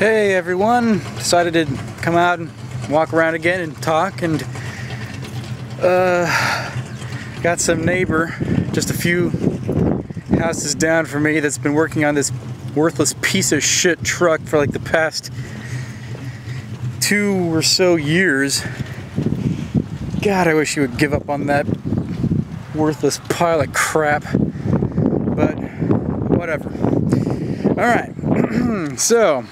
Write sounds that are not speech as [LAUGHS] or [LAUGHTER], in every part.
Hey everyone, decided to come out and walk around again and talk and uh, got some neighbor just a few houses down from me that's been working on this worthless piece of shit truck for like the past two or so years. God, I wish he would give up on that worthless pile of crap. But whatever. Alright, [CLEARS THROAT] so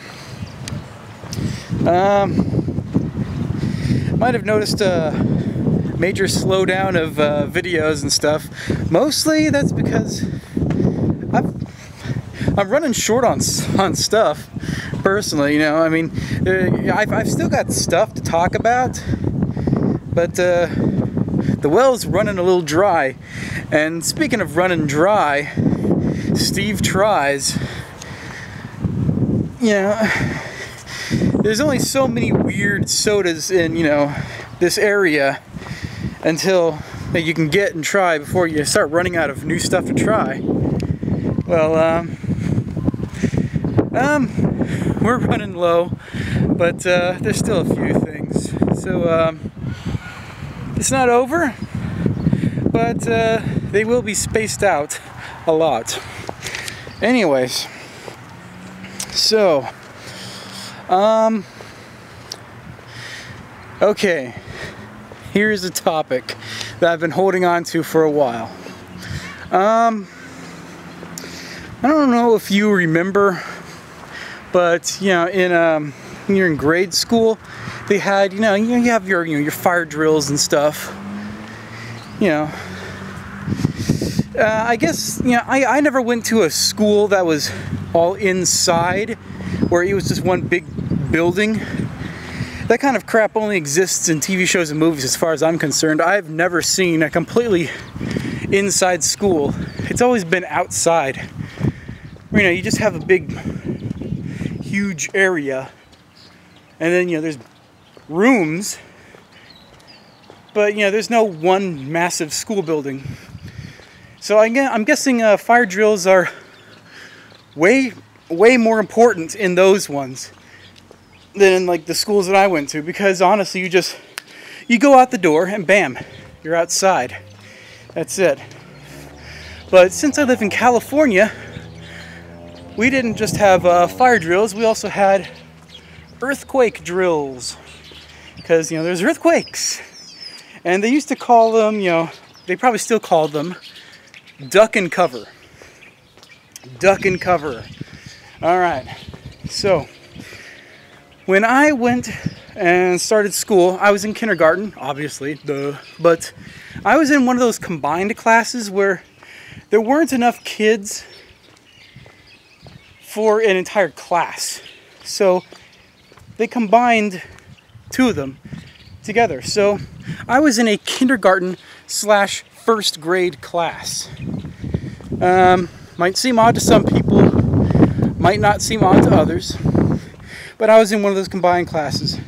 um, might have noticed a major slowdown of uh, videos and stuff. Mostly that's because I've, I'm running short on on stuff. Personally, you know, I mean, uh, I've, I've still got stuff to talk about, but uh, the well's running a little dry. And speaking of running dry, Steve tries. You know there's only so many weird sodas in, you know, this area until that you can get and try before you start running out of new stuff to try. Well, um, um, we're running low, but uh, there's still a few things. So um, it's not over, but uh, they will be spaced out a lot. Anyways, so um, okay, here's a topic that I've been holding on to for a while. Um, I don't know if you remember, but you know, in um, when you're in grade school, they had you know you have your you know your fire drills and stuff. You know, uh, I guess you know I I never went to a school that was all inside where it was just one big building. That kind of crap only exists in TV shows and movies as far as I'm concerned. I've never seen a completely inside school. It's always been outside. You know, you just have a big, huge area, and then, you know, there's rooms, but, you know, there's no one massive school building. So I'm guessing uh, fire drills are way way more important in those ones than in like the schools that I went to because honestly you just you go out the door and bam you're outside. That's it. But since I live in California we didn't just have uh, fire drills we also had earthquake drills. Because you know there's earthquakes. And they used to call them you know they probably still call them duck and cover. Duck and cover all right. So, when I went and started school, I was in kindergarten, obviously, duh, but I was in one of those combined classes where there weren't enough kids for an entire class. So, they combined two of them together. So, I was in a kindergarten slash first grade class. Um, might seem odd to some people, might not seem odd to others, but I was in one of those combined classes.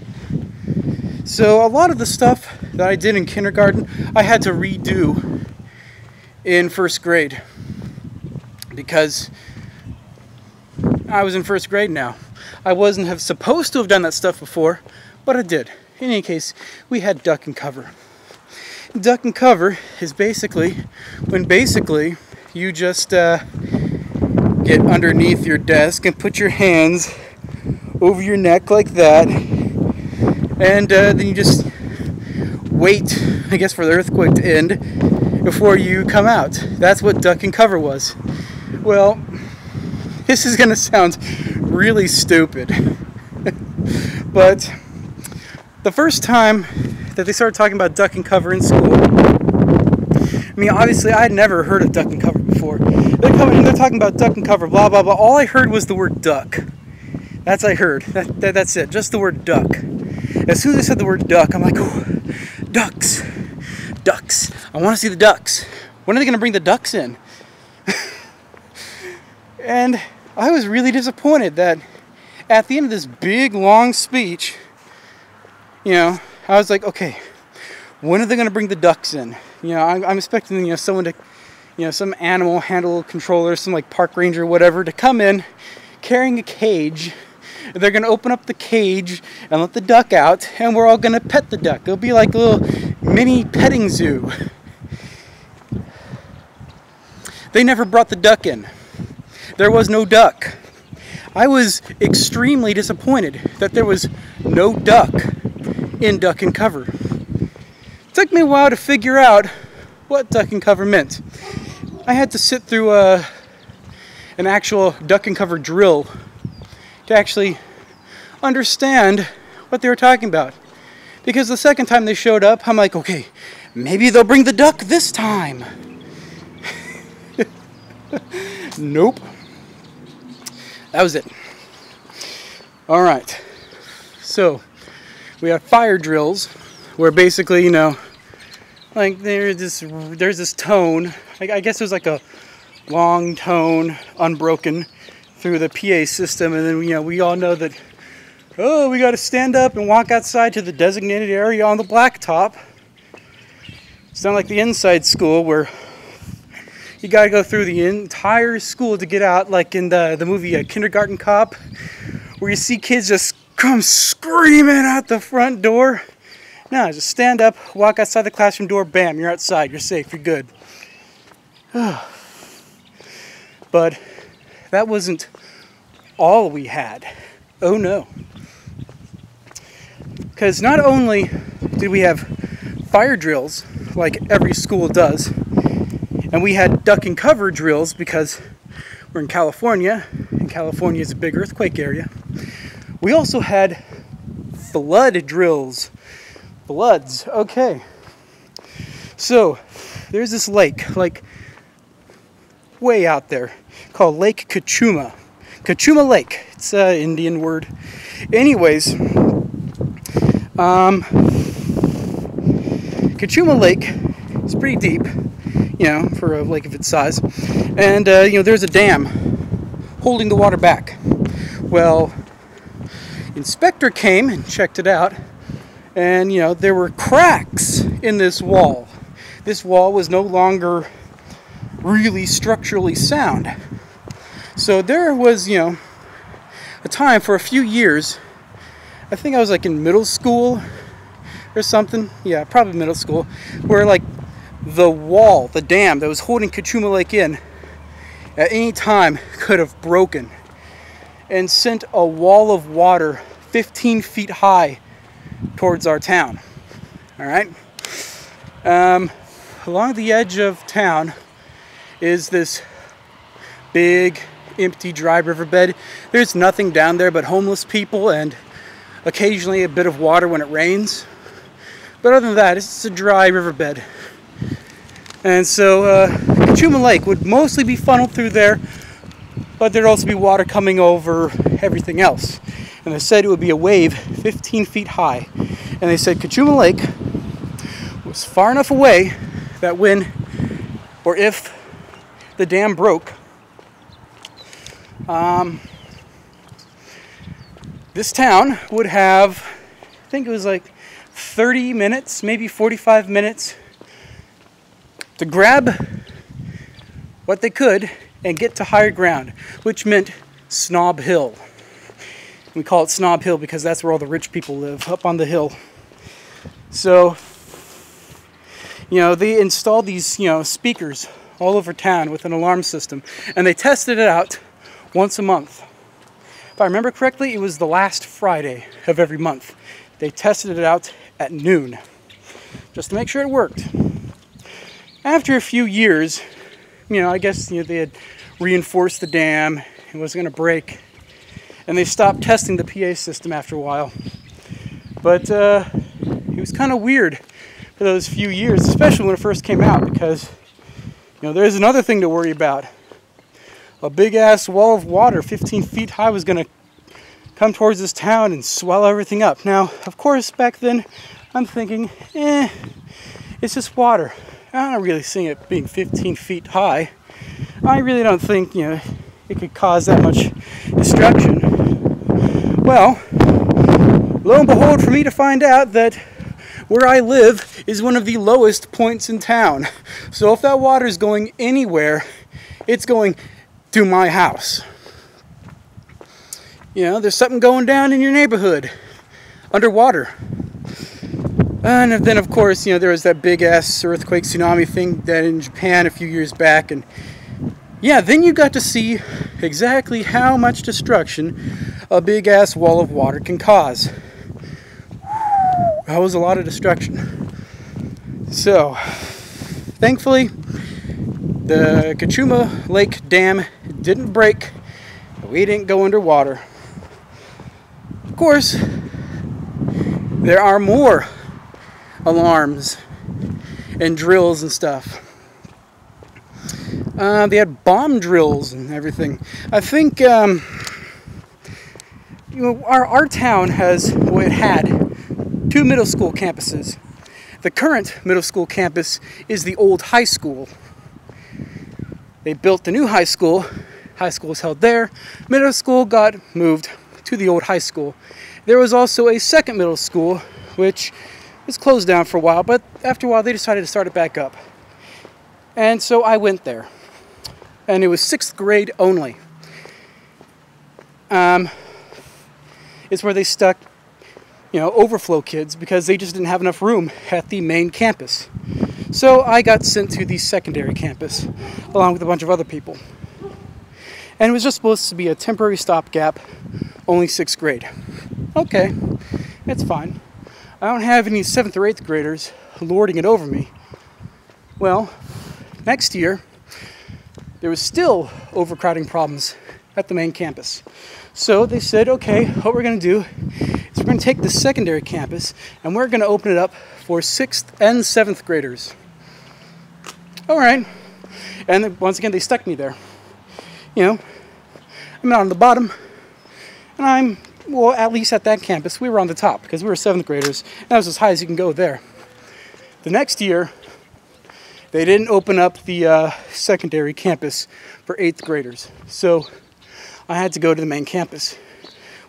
So a lot of the stuff that I did in kindergarten, I had to redo in first grade because I was in first grade now. I wasn't have supposed to have done that stuff before, but I did. In any case, we had duck and cover. Duck and cover is basically when basically you just uh, get underneath your desk and put your hands over your neck like that. And uh, then you just wait, I guess, for the earthquake to end before you come out. That's what duck and cover was. Well, this is going to sound really stupid. [LAUGHS] but the first time that they started talking about duck and cover in school, I mean, obviously, I had never heard of duck and cover. They're coming and they're talking about duck and cover, blah, blah, blah. All I heard was the word duck. That's I heard. That, that, that's it. Just the word duck. As soon as they said the word duck, I'm like, oh, ducks. Ducks. I want to see the ducks. When are they going to bring the ducks in? [LAUGHS] and I was really disappointed that at the end of this big, long speech, you know, I was like, okay, when are they going to bring the ducks in? You know, I'm, I'm expecting, you know, someone to you know, some animal handle controller, some like park ranger, whatever, to come in carrying a cage they're going to open up the cage and let the duck out, and we're all going to pet the duck. It'll be like a little mini petting zoo. They never brought the duck in. There was no duck. I was extremely disappointed that there was no duck in duck and cover. It took me a while to figure out what duck and cover meant. I had to sit through a, uh, an actual duck and cover drill to actually understand what they were talking about. Because the second time they showed up, I'm like, okay, maybe they'll bring the duck this time. [LAUGHS] nope. That was it. All right. So, we have fire drills where basically, you know, like there's this there's this tone. Like I guess there's like a long tone, unbroken through the PA system, and then you know we all know that. Oh, we got to stand up and walk outside to the designated area on the blacktop. It's not like the inside school where you got to go through the entire school to get out, like in the the movie uh, Kindergarten Cop, where you see kids just come screaming out the front door. No, just stand up, walk outside the classroom door, bam, you're outside, you're safe, you're good. [SIGHS] but that wasn't all we had. Oh no. Because not only did we have fire drills, like every school does, and we had duck and cover drills because we're in California, and California is a big earthquake area. We also had flood drills Bloods. Okay. So, there's this lake, like way out there, called Lake Cachuma. Cachuma Lake. It's an Indian word. Anyways, um, Cachuma Lake is pretty deep, you know, for a lake of its size. And, uh, you know, there's a dam holding the water back. Well, inspector came and checked it out and you know there were cracks in this wall. This wall was no longer really structurally sound. So there was you know a time for a few years. I think i was like in middle school or something. Yeah probably middle school where like the wall the dam that was holding Cachuma Lake in at any time could have broken and sent a wall of water 15 feet high towards our town. All right. Um, along the edge of town is this big, empty, dry riverbed. There's nothing down there but homeless people and occasionally a bit of water when it rains. But other than that, it's a dry riverbed. And so uh, Cachuma Lake would mostly be funneled through there, but there'd also be water coming over everything else and they said it would be a wave 15 feet high. And they said Cachuma Lake was far enough away that when or if the dam broke, um, this town would have, I think it was like 30 minutes, maybe 45 minutes to grab what they could and get to higher ground, which meant Snob Hill. We call it Snob Hill because that's where all the rich people live, up on the hill. So, you know, they installed these, you know, speakers all over town with an alarm system, and they tested it out once a month. If I remember correctly, it was the last Friday of every month. They tested it out at noon, just to make sure it worked. After a few years, you know, I guess you know, they had reinforced the dam, it wasn't going to break, and they stopped testing the PA system after a while. But uh, it was kind of weird for those few years, especially when it first came out, because you know there's another thing to worry about. A big ass wall of water, 15 feet high, was going to come towards this town and swallow everything up. Now, of course, back then, I'm thinking, eh, it's just water. I don't really see it being 15 feet high. I really don't think, you know, it could cause that much destruction. Well, lo and behold, for me to find out that where I live is one of the lowest points in town. So if that water is going anywhere, it's going to my house. You know, there's something going down in your neighborhood underwater. And then, of course, you know, there was that big ass earthquake tsunami thing that in Japan a few years back. And yeah, then you got to see exactly how much destruction a big ass wall of water can cause. That was a lot of destruction. So, thankfully, the Cachuma Lake Dam didn't break. We didn't go underwater. Of course, there are more alarms and drills and stuff. Uh, they had bomb drills and everything. I think um, you know our our town has well, it had two middle school campuses. The current middle school campus is the old high school. They built the new high school. High school is held there. Middle school got moved to the old high school. There was also a second middle school, which was closed down for a while, but after a while they decided to start it back up. And so I went there. And it was sixth grade only. Um, it's where they stuck, you know, overflow kids because they just didn't have enough room at the main campus. So I got sent to the secondary campus along with a bunch of other people. And it was just supposed to be a temporary stopgap, only sixth grade. Okay, it's fine. I don't have any seventh or eighth graders lording it over me. Well, next year, there was still overcrowding problems at the main campus. So they said, okay, what we're going to do is we're going to take the secondary campus and we're going to open it up for sixth and seventh graders. All right. And once again, they stuck me there. You know, I'm out on the bottom, and I'm, well, at least at that campus, we were on the top because we were seventh graders, and that was as high as you can go there. The next year, they didn't open up the uh, secondary campus for eighth graders. So I had to go to the main campus,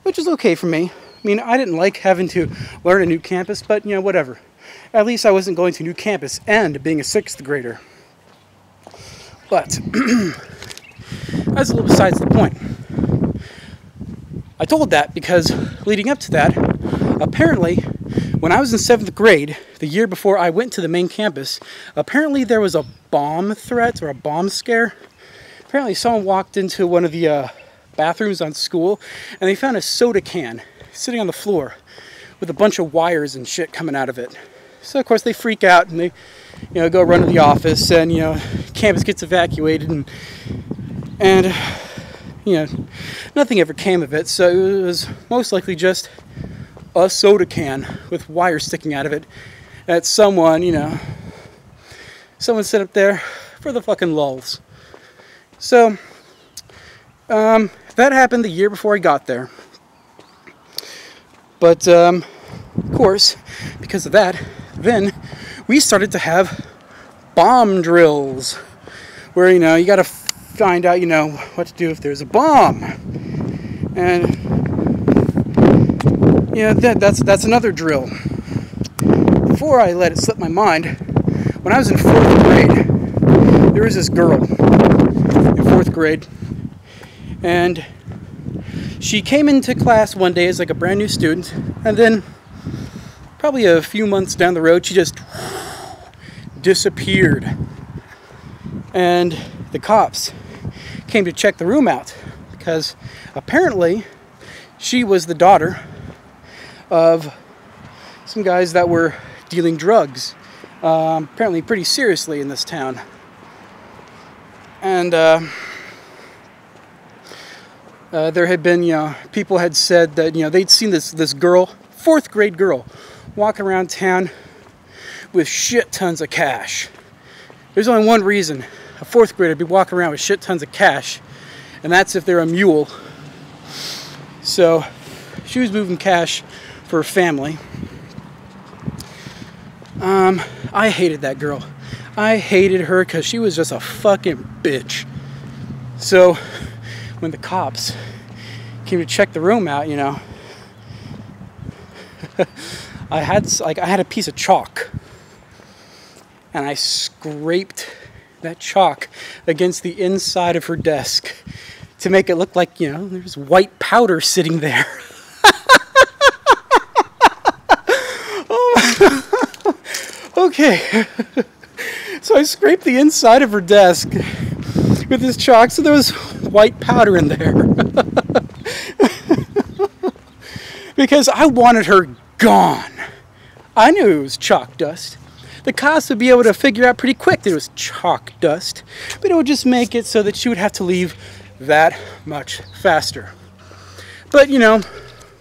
which is okay for me. I mean, I didn't like having to learn a new campus, but you know, whatever. At least I wasn't going to a new campus and being a sixth grader. But [CLEARS THROAT] that's a little besides the point. I told that because leading up to that, apparently, when I was in seventh grade, the year before I went to the main campus, apparently there was a bomb threat or a bomb scare. Apparently, someone walked into one of the uh, bathrooms on school and they found a soda can sitting on the floor with a bunch of wires and shit coming out of it. So of course they freak out and they, you know, go run to the office and you know, campus gets evacuated and and you know, nothing ever came of it. So it was most likely just a soda can with wires sticking out of it that someone, you know, someone set up there for the fucking lulls. So um, that happened the year before I got there. But um, of course, because of that, then we started to have bomb drills where you know you got to find out you know what to do if there's a bomb and yeah that, that's that's another drill. Before i let it slip my mind when i was in fourth grade there was this girl in fourth grade and she came into class one day as like a brand new student and then probably a few months down the road she just disappeared. And the cops came to check the room out because apparently she was the daughter of some guys that were dealing drugs um, apparently pretty seriously in this town and uh, uh, there had been, you know, people had said that, you know, they'd seen this, this girl, fourth grade girl, walking around town with shit tons of cash. There's only one reason a fourth grader would be walking around with shit tons of cash, and that's if they're a mule. So she was moving cash for family. Um, I hated that girl. I hated her because she was just a fucking bitch. So when the cops came to check the room out, you know, [LAUGHS] I had like I had a piece of chalk and I scraped that chalk against the inside of her desk to make it look like, you know, there's white powder sitting there. [LAUGHS] oh okay. [LAUGHS] so I scraped the inside of her desk with this chalk, so there was white powder in there. [LAUGHS] because I wanted her gone. I knew it was chalk dust. The cops would be able to figure out pretty quick that it was chalk dust, but it would just make it so that she would have to leave that much faster. But you know,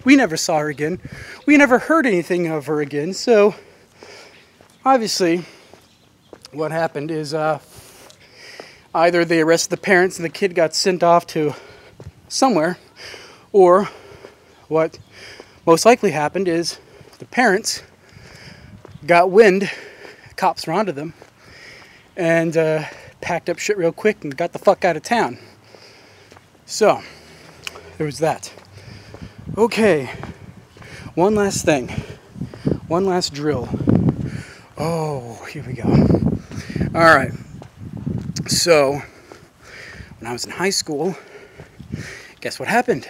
we never saw her again. We never heard anything of her again, so obviously, what happened is uh, either they arrested the parents and the kid got sent off to somewhere, or what most likely happened is the parents got wind, cops were onto them, and uh, packed up shit real quick and got the fuck out of town. So, there was that. Okay, one last thing, one last drill. Oh, here we go. All right. So, when I was in high school, guess what happened?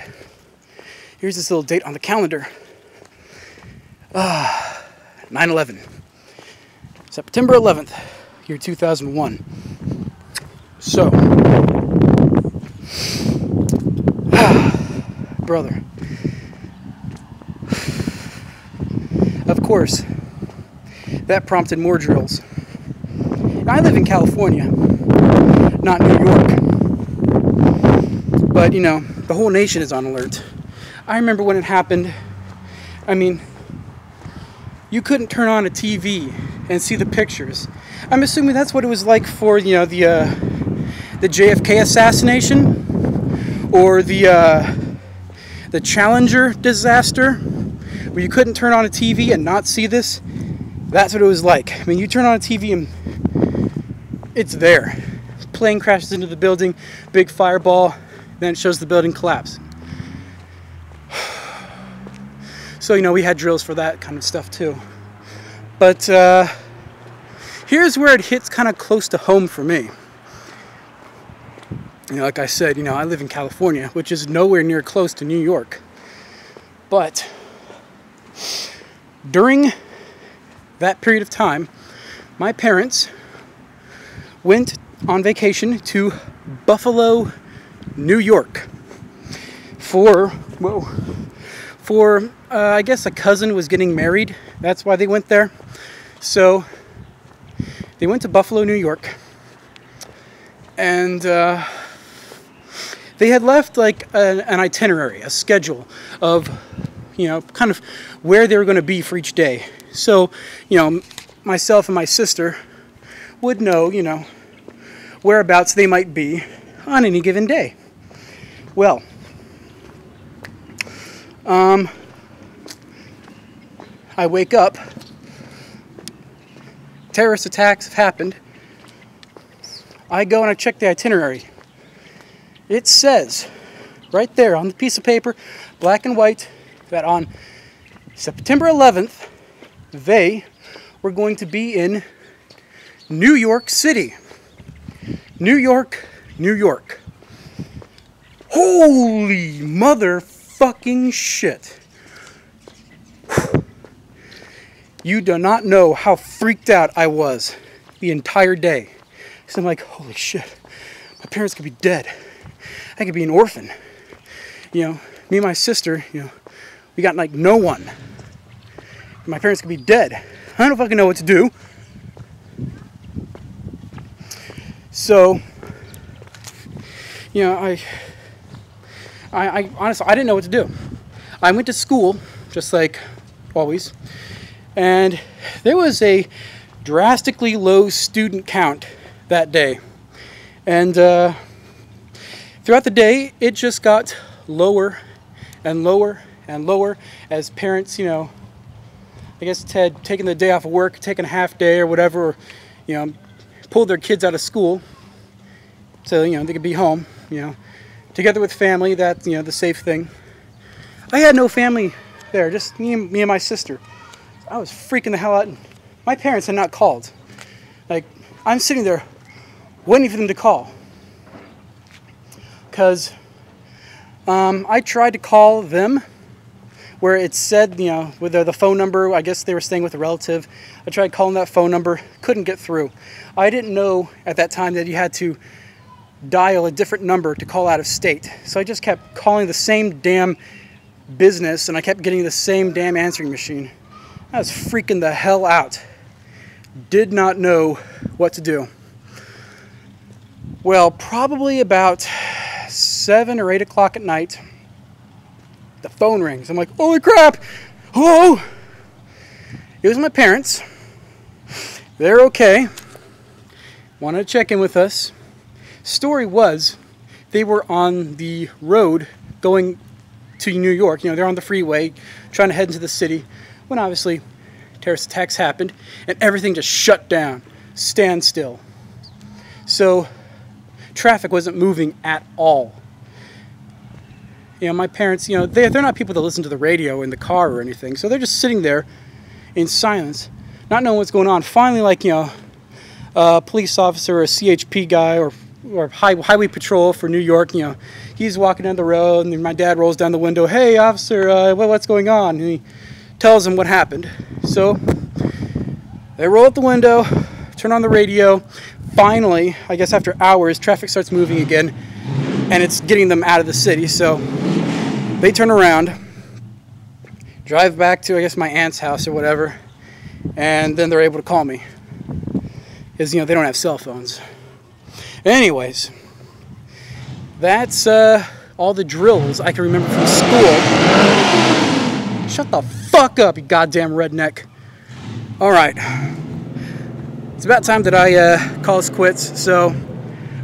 Here's this little date on the calendar. Ah, 9 11. September 11th, year 2001. So, [SIGHS] brother. [SIGHS] Of course, that prompted more drills. I live in California, not New York. But, you know, the whole nation is on alert. I remember when it happened. I mean, you couldn't turn on a TV and see the pictures. I'm assuming that's what it was like for, you know, the uh, the JFK assassination or the uh, the Challenger disaster, where you couldn't turn on a TV and not see this. That's what it was like. I mean, you turn on a TV and it's there. Plane crashes into the building, big fireball, then it shows the building collapse. [SIGHS] So, you know, we had drills for that kind of stuff too. But uh, here's where it hits kind of close to home for me. You know, like I said, you know, I live in California, which is nowhere near close to New York. But during that period of time, my parents went on vacation to Buffalo, New York for, whoa, for uh, I guess a cousin was getting married. That's why they went there. So they went to Buffalo, New York. And uh, they had left like an, an itinerary, a schedule of, you know, kind of where they were going to be for each day. So, you know, myself and my sister would know, you know, whereabouts they might be on any given day. Well, um, I wake up, terrorist attacks have happened. I go and I check the itinerary. It says right there on the piece of paper, black and white, that on September 11th, they were going to be in New York City. New York, New York. Holy motherfucking shit. You do not know how freaked out I was the entire day. I'm like, holy shit, my parents could be dead. I could be an orphan. You know, me and my sister, you know, we got like no one. My parents could be dead. I don't fucking know what to do. So, you know, I, I, I honestly, I didn't know what to do. I went to school, just like always, and there was a drastically low student count that day. And uh, throughout the day, it just got lower and lower and lower as parents, you know, I guess Ted taking the day off of work, taking a half day or whatever, or, you know, pulled their kids out of school so, you know, they could be home, you know, together with family, that's, you know, the safe thing. I had no family there, just me and, me and my sister. I was freaking the hell out. My parents had not called. Like, I'm sitting there waiting for them to call. Because Um, I tried to call them where it said, you know, with the, the phone number, I guess they were staying with a relative. I tried calling that phone number, couldn't get through. I didn't know at that time that you had to dial a different number to call out of state. So I just kept calling the same damn business and I kept getting the same damn answering machine. I was freaking the hell out. Did not know what to do. Well, probably about seven or eight o'clock at night, the phone rings. I'm like, holy crap! Hello! It was my parents. They're okay. Wanted to check in with us. Story was, they were on the road going to New York. You know, they're on the freeway trying to head into the city when obviously terrorist attacks happened and everything just shut down, standstill. So traffic wasn't moving at all. You know, my parents, you know, they, they're not people that listen to the radio in the car or anything, so they're just sitting there in silence, not knowing what's going on. Finally, like, you know, a police officer or a CHP guy or or highway patrol for New York, you know, he's walking down the road, and my dad rolls down the window, "Hey, officer, uh, what's going on?" And he tells him what happened. So they roll up the window, turn on the radio. Finally, I guess after hours, traffic starts moving again, and it's getting them out of the city. So they turn around, drive back to I guess my aunt's house or whatever, and then they're able to call me. Because you know they don't have cell phones. Anyways, that's uh, all the drills I can remember from school. Shut the fuck up, you goddamn redneck. All right. It's about time that I uh, call us quits. So,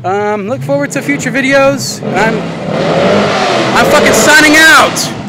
um, look forward to future videos. I'm, I'm fucking signing out.